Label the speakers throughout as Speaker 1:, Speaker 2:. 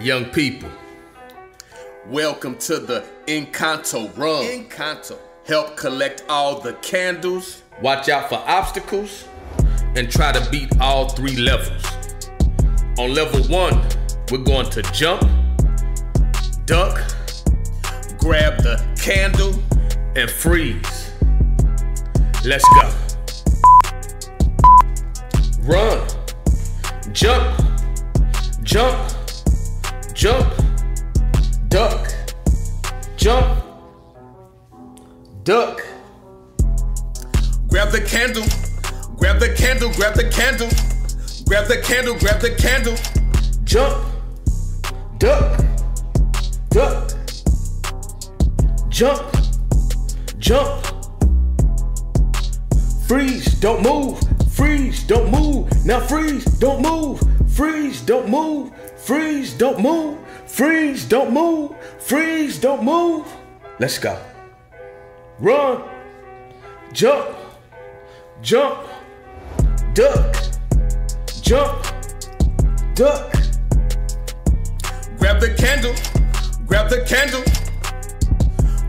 Speaker 1: Young people, welcome to the Encanto Run. Encanto. Help collect all the candles, watch out for obstacles, and try to beat all three levels. On level one, we're going to jump, duck, grab the candle, and freeze. Let's go. Run, Grab the candle, grab the candle, grab the candle, grab the candle, grab the candle, jump, duck, duck, jump, jump, freeze, don't move, freeze, don't move, now freeze, don't move, freeze, don't move, freeze, don't move, freeze, don't move, freeze, don't move. Let's go. Run, jump, jump, duck, jump, duck. Grab the candle, grab the candle,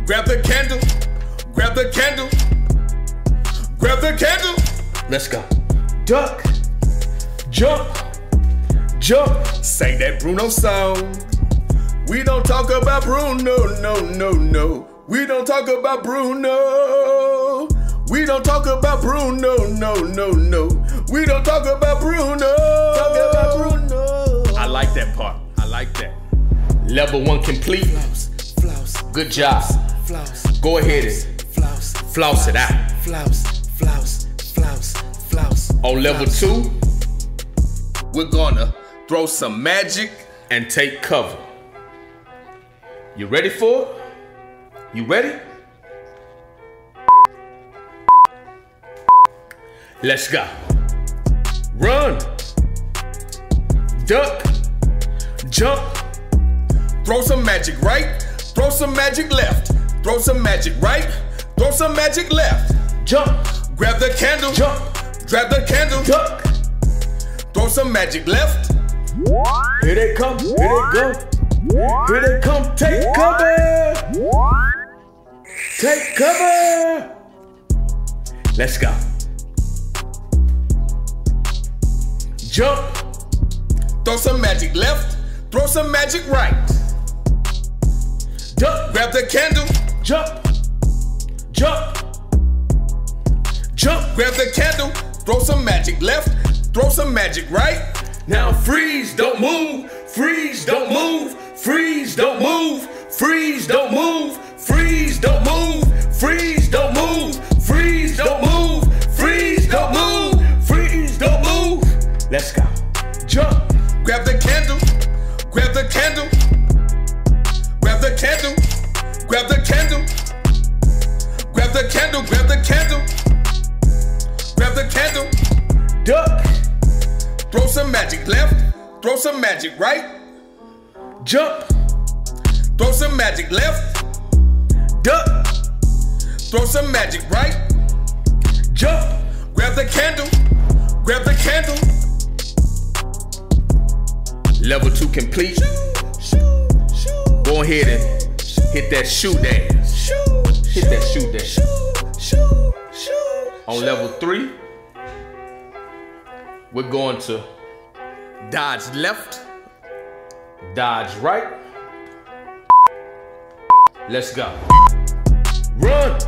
Speaker 1: grab the candle, grab the candle, grab the candle. Let's go. Duck, jump, jump. Sing that Bruno song. We don't talk about Bruno, no, no, no. We don't talk about Bruno. We don't talk about Bruno, no, no, no. We don't talk about Bruno. Talk about Bruno. I like that part. I like that. Level one complete.
Speaker 2: Flouse, flouse,
Speaker 1: Good job.
Speaker 2: flouse,
Speaker 1: Go ahead and
Speaker 2: flouse,
Speaker 1: floss it out.
Speaker 2: flouse, flouse, flouse, flouse.
Speaker 1: On level two, we're gonna throw some magic and take cover. You ready for it? You ready? Let's go. Run. Duck. Jump. Throw some magic right. Throw some magic left. Throw some magic right. Throw some magic left. Jump. Grab the candle. Jump. Grab the candle. Duck. Throw some magic left. Here they come. Here they go. Here they come. Take cover. Take cover. Let's go. Jump. Throw some magic left. Throw some magic right. Duck. Grab the candle. Jump. Jump. Jump. Grab the candle. Throw some magic left. Throw some magic right. Now freeze. Don't move. Freeze. Don't move. Freeze. Don't move. Freeze. Don't move. Freeze. Don't move. Freeze. Grab the candle. Grab the candle. Grab the candle. Grab the candle. Duck. Throw some magic left. Throw some magic right. Jump. Throw some magic left. Duck. Throw some magic right. Jump. Grab the candle. Grab the candle. Level two complete. Go ahead and hit that shoe dance. Hit that shoe dance. On level three, we're going to dodge left, dodge right. Let's go. Run.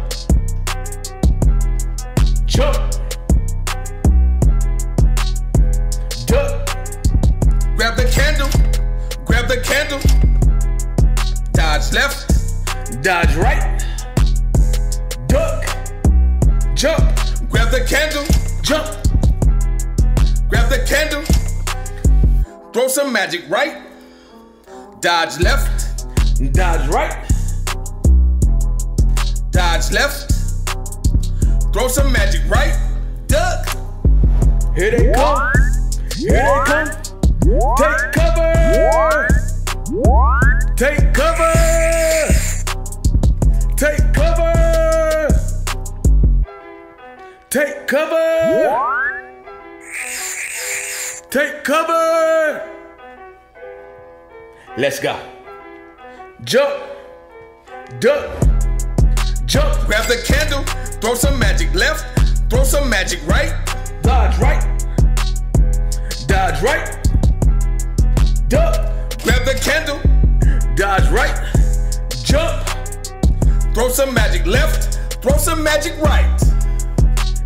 Speaker 1: Jump. Duck. Grab the candle. Grab the candle. Dodge left. Dodge right. Duck. Jump. Grab the candle. Jump. Grab the candle. Throw some magic right. Dodge left. Dodge right. Dodge left. Throw some magic right. Duck. Here they come. Here they come. Take cover. Take cover. Take cover. Take cover. Let's go. Jump, duck, jump,
Speaker 3: Grab the candle, throw some magic left, throw some magic right.
Speaker 1: dodge right, dodge right, duck,
Speaker 3: Grab the candle,
Speaker 1: dodge right, jump.
Speaker 3: throw some magic left, throw some magic right.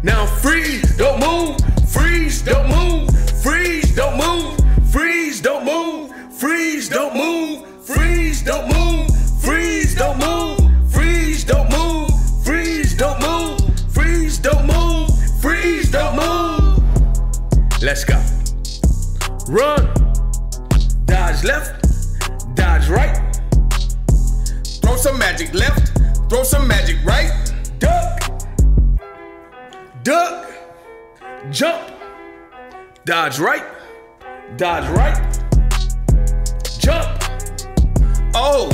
Speaker 1: Now freeze, don't move, freeze, don't move, freeze, don't move, freeze, don't move, freeze, don't move, freeze, don't move, freeze, don't move, freeze, don't move, freeze, don't move, freeze, don't move, freeze, don't move. Let's go. Run. Dodge left, dodge right,
Speaker 3: Throw some magic left, throw some magic right.
Speaker 1: Duck, jump, dodge right, dodge right, jump.
Speaker 3: Oh,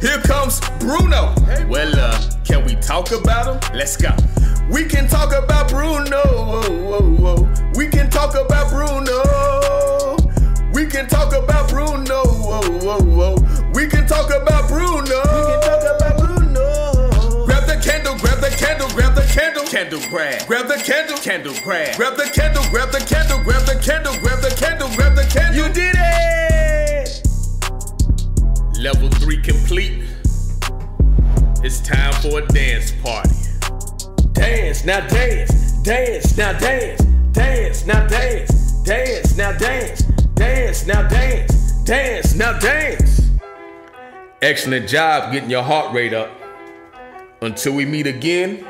Speaker 3: here comes Bruno. Well, uh, can we talk about him? Let's go. We can talk about Bruno. We can talk about Bruno. Candle. Grab. Grab the candle, candle grab. Grab the candle, grab the candle, grab the candle, grab the candle, grab the candle.
Speaker 1: You did it!
Speaker 3: Level three complete. It's time for a dance party.
Speaker 1: Dance, now dance, dance, now dance, dance, now dance, dance, now dance, dance, now dance, dance, now dance. Excellent job getting your heart rate up. Until we meet again,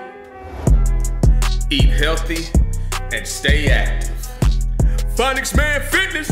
Speaker 3: Eat healthy and stay active.
Speaker 1: Phonics Man Fitness.